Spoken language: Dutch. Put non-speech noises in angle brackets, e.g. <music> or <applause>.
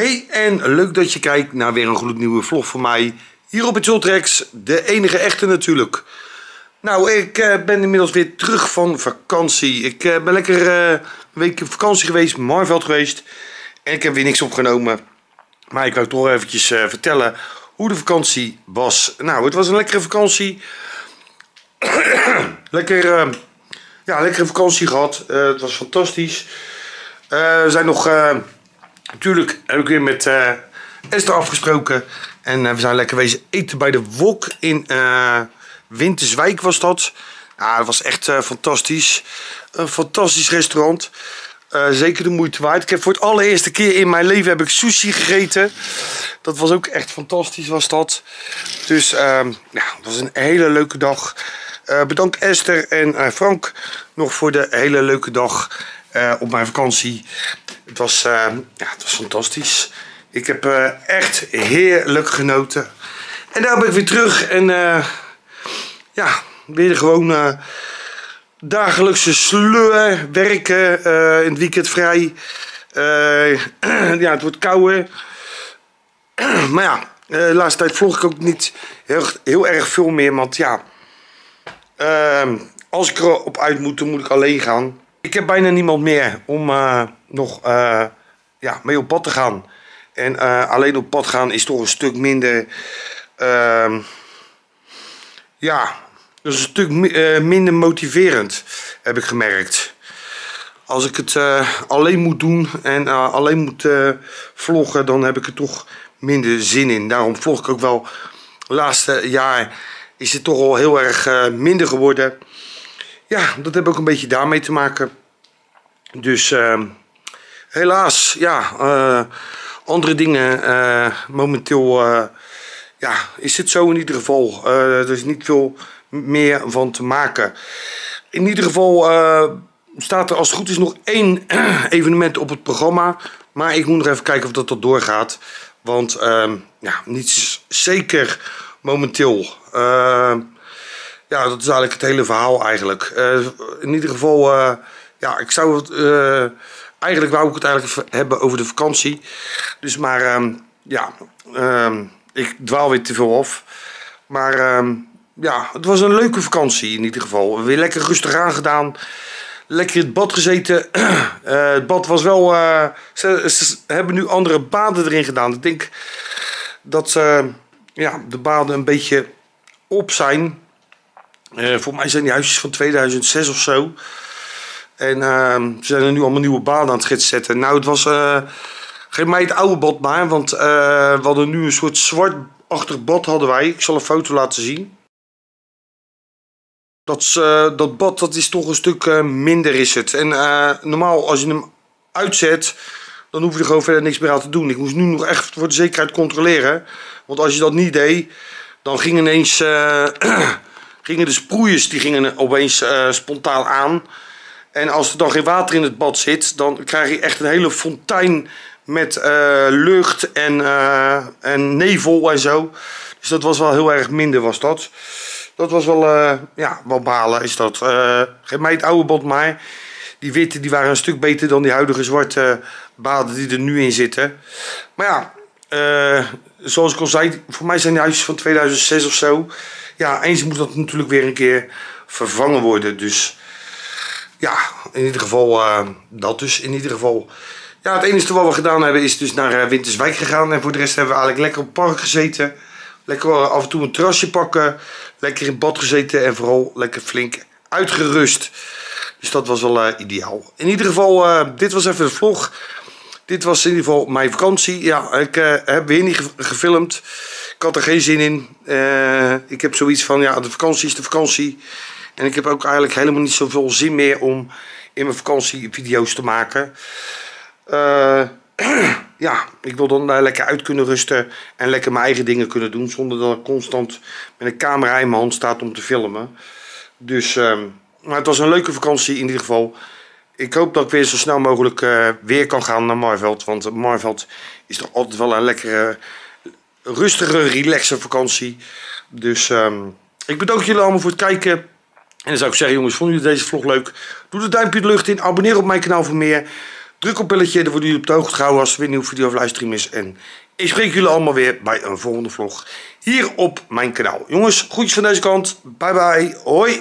Hey en leuk dat je kijkt naar weer een gloednieuwe vlog van mij. Hier op het Ultrex, de enige echte natuurlijk. Nou, ik uh, ben inmiddels weer terug van vakantie. Ik uh, ben lekker uh, een week op vakantie geweest, Marveld geweest. En ik heb weer niks opgenomen. Maar ik wou toch eventjes vertellen hoe de vakantie was. Nou, het was een lekkere vakantie. <clears throat> lekker, ja, lekkere vakantie gehad. het was fantastisch. we zijn nog Natuurlijk heb ik weer met uh, Esther afgesproken. En uh, we zijn lekker wezen eten bij de Wok in uh, Winterswijk was dat. Ja, was echt fantastisch. Een fantastisch restaurant. zeker de moeite waard. Ik heb voor het allereerste keer in mijn leven heb ik sushi gegeten. Dat was ook echt fantastisch was dat. Dus ehm, ja, het was een hele leuke dag. bedankt Esther en Frank nog voor de hele leuke dag op mijn vakantie. Het was, uh, ja, het was fantastisch. Ik heb uh, echt heerlijk genoten. En daar ben ik weer terug. En ja, weer gewoon dagelijkse sleur werken. in het weekend vrij. <clears throat> ja, het wordt kouder. <clears throat> maar ja, de laatste tijd vlog ik ook niet heel, heel erg veel meer. Want ja, als ik erop uit moet, dan moet ik alleen gaan. Ik heb bijna niemand meer om nog uh, ja, mee op pad te gaan. En uh, alleen op pad gaan is toch een stuk minder. Uh, ja, dat is een stuk minder motiverend, heb ik gemerkt. Als ik het alleen moet doen en alleen moet vloggen, dan heb ik er toch minder zin in. Daarom vlog ik ook wel. Laatste jaar is het toch al heel erg minder geworden. Ja, dat heb ook een beetje daarmee te maken. Dus ehm, helaas, ja, uh, andere dingen. Uh, momenteel uh, ja, is het zo in ieder geval. er is niet veel meer van te maken. In ieder geval staat er als het goed is nog één <clears throat> evenement op het programma. Maar ik moet nog even kijken of dat er doorgaat. Want ehm, ja, niets zeker momenteel. Ehm, ja, dat is eigenlijk het hele verhaal eigenlijk. in ieder geval, ja, ik zou het eigenlijk wou ik het eigenlijk hebben over de vakantie. Dus maar um, ja, um, ik dwaal weer te veel af. Maar um, ja, het was een leuke vakantie in ieder geval. Weer lekker rustig aangedaan. Lekker in het bad gezeten. <clears throat> het bad was wel... Ze, ze, hebben nu andere baden erin gedaan. Ik denk dat ja, de baden een beetje op zijn. Voor mij zijn die huisjes van 2006 of zo. En uh, ze zijn er nu allemaal nieuwe banen aan het gids zetten. Nou, het was uh, geen mij het oude bad maar, want uh, we hadden nu een soort zwartachtig bad hadden wij. Ik zal een foto laten zien. Dat, uh, dat bad dat is toch een stuk minder is het. En normaal als je hem uitzet, dan hoef je er gewoon verder niks meer aan te doen. Ik moest nu nog echt voor de zekerheid controleren. Want als je dat niet deed, dan gingen ineens <clears throat> gingen de sproeiers die gingen opeens spontaan aan. En als er dan geen water in het bad zit, dan krijg je echt een hele fontein met uh, lucht en, uh, en nevel en zo. Dus dat was wel heel erg minder was dat. Dat was wel, uh, ja, wel balen is dat. geef mij het oude bad maar. Die witte die waren een stuk beter dan die huidige zwarte baden die er nu in zitten. Maar ja, zoals ik al zei, voor mij zijn die huisjes van 2006 of zo. Ja, eens moet dat natuurlijk weer een keer vervangen worden. Dus ja, in ieder geval uh, dat dus. In ieder geval. Ja, het enige wat we gedaan hebben is dus naar uh, Winterswijk gegaan. En voor de rest hebben we eigenlijk lekker op het park gezeten. Lekker uh, af en toe een terrasje pakken. Lekker in bad gezeten en vooral lekker flink uitgerust. Dus dat was wel ideaal. In ieder geval, dit was even de vlog. Dit was in ieder geval mijn vakantie. Ja, ik heb weer niet gefilmd. Ik had er geen zin in. ik heb zoiets van, ja, de vakantie is de vakantie. En ik heb ook eigenlijk helemaal niet zoveel zin meer om in mijn vakantie video's te maken. Uh, <clears throat> ja, ik wil dan lekker uit kunnen rusten en lekker mijn eigen dingen kunnen doen. Zonder dat ik constant met een camera in mijn hand staat om te filmen. Dus uh, maar het was een leuke vakantie in ieder geval. Ik hoop dat ik weer zo snel mogelijk uh, weer kan gaan naar Marveld. Want Marveld is toch altijd wel een lekkere, rustige, relaxe vakantie. Dus um, ik bedank jullie allemaal voor het kijken. En dan zou ik zeggen, jongens, vonden jullie deze vlog leuk? Doe de duimpje de lucht in, abonneer op mijn kanaal voor meer. Druk op belletje, dan worden jullie op de hoogte gehouden als er weer een nieuwe video of livestream is. En ik spreek jullie allemaal weer bij een volgende vlog hier op mijn kanaal. Jongens, groetjes van deze kant. Bye bye. Hoi.